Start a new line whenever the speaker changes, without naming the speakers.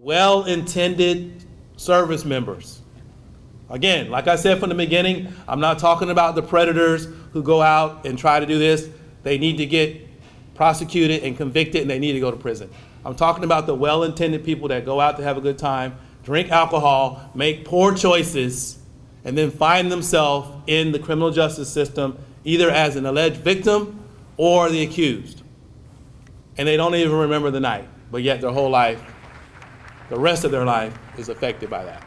well intended service members. Again, like I said from the beginning, I'm not talking about the predators who go out and try to do this. They need to get prosecuted and convicted and they need to go to prison. I'm talking about the well intended people that go out to have a good time, drink alcohol, make poor choices, and then find themselves in the criminal justice system either as an alleged victim or the accused. And they don't even remember the night, but yet their whole life, the rest of their life, is affected by that.